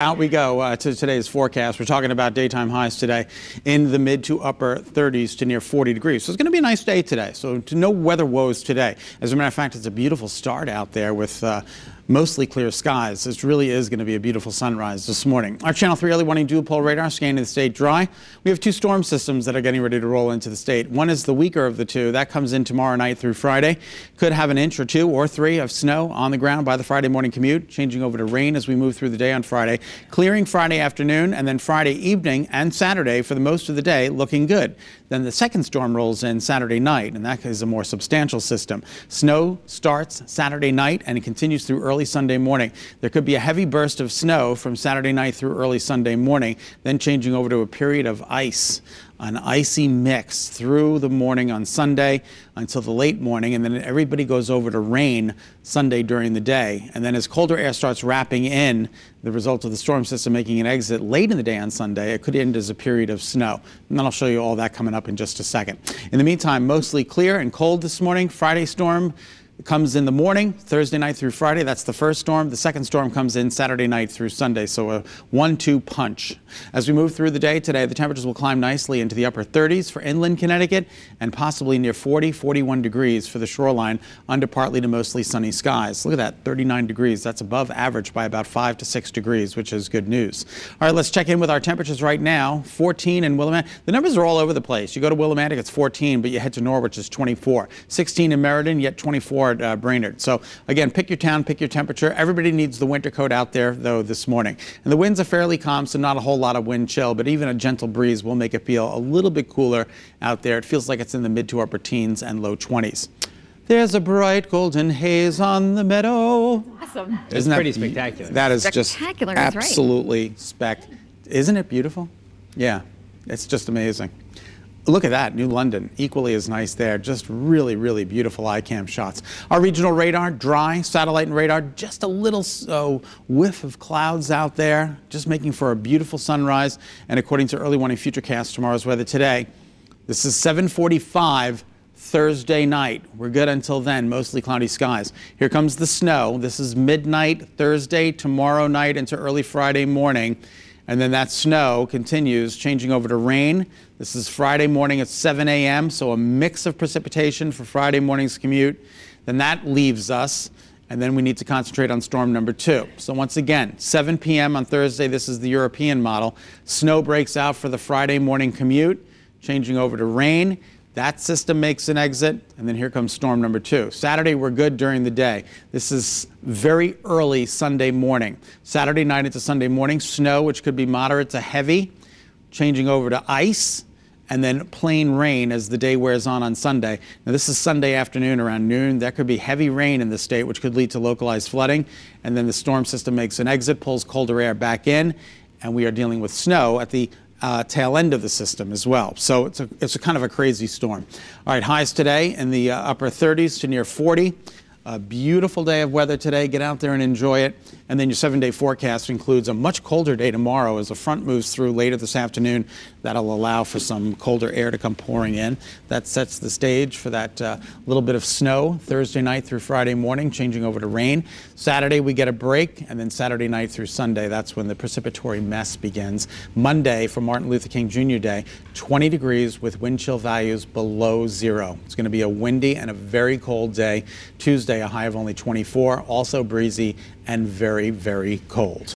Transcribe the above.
Out we go uh, to today's forecast. We're talking about daytime highs today in the mid to upper 30s to near 40 degrees. So it's going to be a nice day today. So no weather woes today. As a matter of fact, it's a beautiful start out there with uh, mostly clear skies. This really is going to be a beautiful sunrise this morning. Our Channel 3 early warning dual-pol radar scanning the state dry. We have two storm systems that are getting ready to roll into the state. One is the weaker of the two. That comes in tomorrow night through Friday. Could have an inch or two or three of snow on the ground by the Friday morning commute, changing over to rain as we move through the day on Friday. Clearing Friday afternoon and then Friday evening and Saturday for the most of the day looking good. Then the second storm rolls in Saturday night, and that is a more substantial system. Snow starts Saturday night and it continues through early Sunday morning. There could be a heavy burst of snow from Saturday night through early Sunday morning, then changing over to a period of ice an icy mix through the morning on Sunday until the late morning, and then everybody goes over to rain Sunday during the day. And then as colder air starts wrapping in, the result of the storm system making an exit late in the day on Sunday, it could end as a period of snow. And then I'll show you all that coming up in just a second. In the meantime, mostly clear and cold this morning. Friday storm comes in the morning, Thursday night through Friday. That's the first storm. The second storm comes in Saturday night through Sunday. So a one-two punch. As we move through the day today, the temperatures will climb nicely into the upper 30s for inland Connecticut and possibly near 40, 41 degrees for the shoreline under partly to mostly sunny skies. Look at that, 39 degrees. That's above average by about five to six degrees, which is good news. All right, let's check in with our temperatures right now. 14 in Willimantic. The numbers are all over the place. You go to Willimantic, it's 14, but you head to Norwich, it's 24. 16 in Meriden, yet 24 uh, Brainard. So again, pick your town, pick your temperature. Everybody needs the winter coat out there, though, this morning. And the winds are fairly calm, so not a whole lot of wind chill, but even a gentle breeze will make it feel a little bit cooler out there. It feels like it's in the mid to upper teens and low 20s. There's a bright golden haze on the meadow. Awesome. Isn't that pretty spectacular. That is Spectacular, just that's right. absolutely spec. Isn't it beautiful? Yeah, it's just amazing. Look at that, New London, equally as nice there. Just really, really beautiful iCam shots. Our regional radar, dry, satellite and radar, just a little so uh, whiff of clouds out there, just making for a beautiful sunrise. And according to early warning futurecast, tomorrow's weather today, this is 745 Thursday night. We're good until then, mostly cloudy skies. Here comes the snow. This is midnight Thursday, tomorrow night into early Friday morning. And then that snow continues, changing over to rain. This is Friday morning at 7 a.m., so a mix of precipitation for Friday morning's commute. Then that leaves us, and then we need to concentrate on storm number two. So once again, 7 p.m. on Thursday, this is the European model. Snow breaks out for the Friday morning commute, changing over to rain. That system makes an exit, and then here comes storm number two. Saturday, we're good during the day. This is very early Sunday morning. Saturday night into Sunday morning, snow, which could be moderate to heavy, changing over to ice, and then plain rain as the day wears on on Sunday. Now, this is Sunday afternoon around noon. There could be heavy rain in the state, which could lead to localized flooding. And then the storm system makes an exit, pulls colder air back in, and we are dealing with snow at the uh, tail end of the system as well. So it's a, it's a kind of a crazy storm. All right, highs today in the uh, upper 30s to near 40. A beautiful day of weather today. Get out there and enjoy it. And then your seven day forecast includes a much colder day tomorrow as the front moves through later this afternoon. That'll allow for some colder air to come pouring in. That sets the stage for that uh, little bit of snow Thursday night through Friday morning, changing over to rain. Saturday, we get a break. And then Saturday night through Sunday, that's when the precipitory mess begins. Monday, for Martin Luther King Jr. Day, 20 degrees with wind chill values below zero. It's going to be a windy and a very cold day. Tuesday, a high of only 24, also breezy and very, very cold.